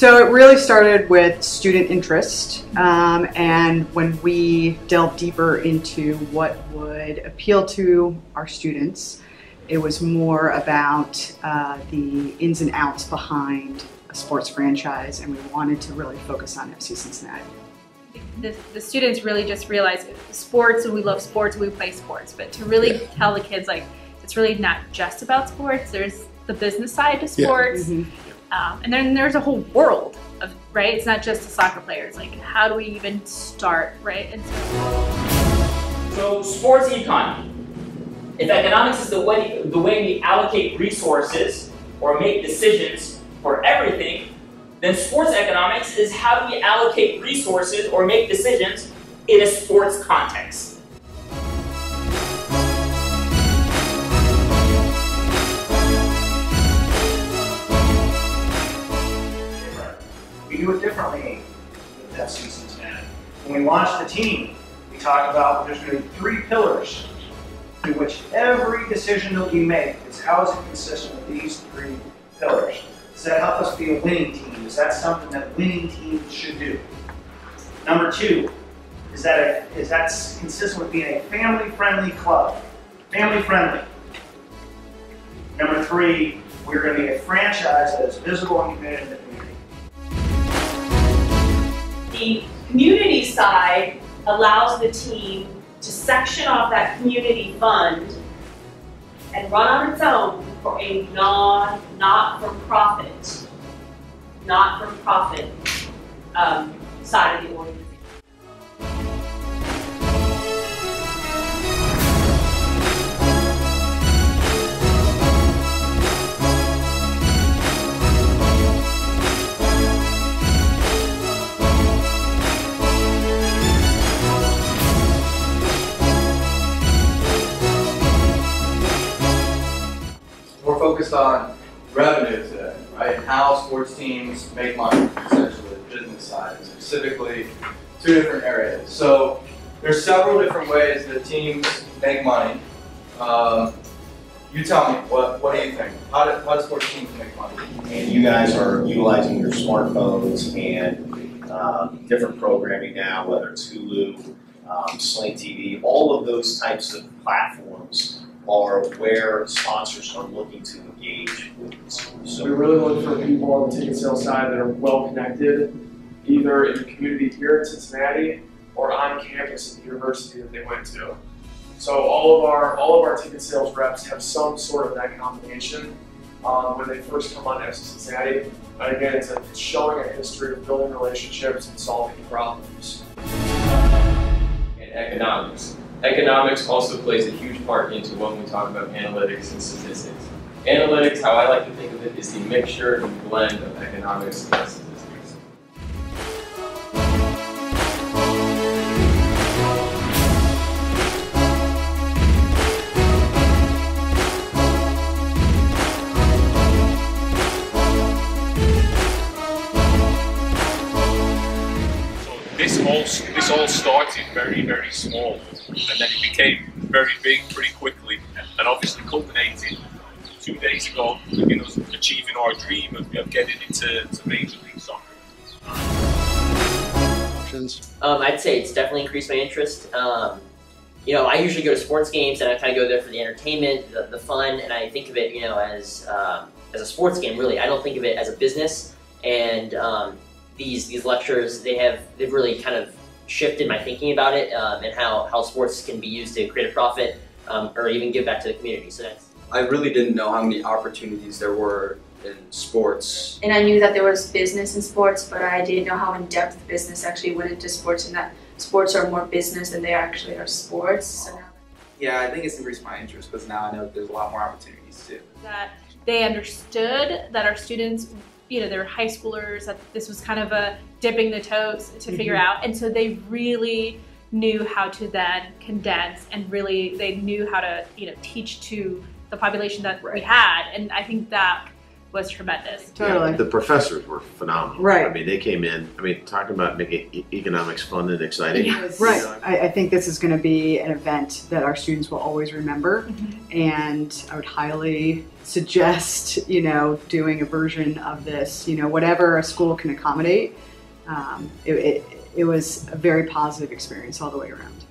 So it really started with student interest, um, and when we delved deeper into what would appeal to our students, it was more about uh, the ins and outs behind a sports franchise, and we wanted to really focus on FC Cincinnati. The, the students really just realize sports, and we love sports, we play sports, but to really yeah. tell the kids like it's really not just about sports. There's the business side to sports. Yeah. Mm-hmm um, and then there's a whole world of, right? It's not just the soccer players. Like, how do we even start, right? So, so sports econ. If economics is the way, the way we allocate resources or make decisions for everything, then sports economics is how do we allocate resources or make decisions in a sports context. Differently with FC Cincinnati. When we launched the team, we talked about there's going to be three pillars in which every decision that we make is how is it consistent with these three pillars? Does that help us be a winning team? Is that something that winning teams should do? Number two, is that a, is that consistent with being a family-friendly club? Family-friendly. Number three, we're going to be a franchise that is visible and committed the community side allows the team to section off that community fund and run on its own for a non not-for-profit, not-for-profit um, side of the organization. Focused on revenue today, right? How sports teams make money, essentially, the business side, specifically two different areas. So there's several different ways that teams make money. Um, you tell me, what, what do you think? How do, how do sports teams make money? And you guys are utilizing your smartphones and um, different programming now, whether it's Hulu, um, Sling TV, all of those types of platforms are where sponsors are looking to engage with So we really look for people on the ticket sales side that are well connected, either in the community here in Cincinnati or on campus at the university that they went to. So all of our all of our ticket sales reps have some sort of that combination um, when they first come on FC Cincinnati. But again, it's, a, it's showing a history of building relationships and solving problems. And economics. Economics also plays a huge part into when we talk about analytics and statistics. Analytics, how I like to think of it, is the mixture and blend of economics and statistics. This all this all started very very small, and then it became very big pretty quickly, and obviously culminated two days ago in us achieving our dream of, of getting into Major League Soccer. Um, I'd say it's definitely increased my interest. Um, you know, I usually go to sports games and I kind of go there for the entertainment, the, the fun, and I think of it, you know, as uh, as a sports game. Really, I don't think of it as a business. And um, these these lectures they have they've really kind of shifted my thinking about it um, and how how sports can be used to create a profit um, or even give back to the community. So that's. I really didn't know how many opportunities there were in sports. And I knew that there was business in sports, but I didn't know how in depth business actually went into sports and that sports are more business than they actually are sports. So yeah, I think it's increased my interest because now I know there's a lot more opportunities too. That they understood that our students you know, they were high schoolers, that this was kind of a dipping the toes to figure mm-hmm. out. And so they really knew how to then condense and really they knew how to, you know, teach to the population that right. we had. And I think that was tremendous. Totally. The professors were phenomenal. Right. I mean, they came in. I mean, talking about making e- economics fun and exciting. Right. I, I think this is going to be an event that our students will always remember, Mm-hmm. and I would highly suggest, you know, doing a version of this. You know, whatever a school can accommodate. Um, it, it, it was a very positive experience all the way around.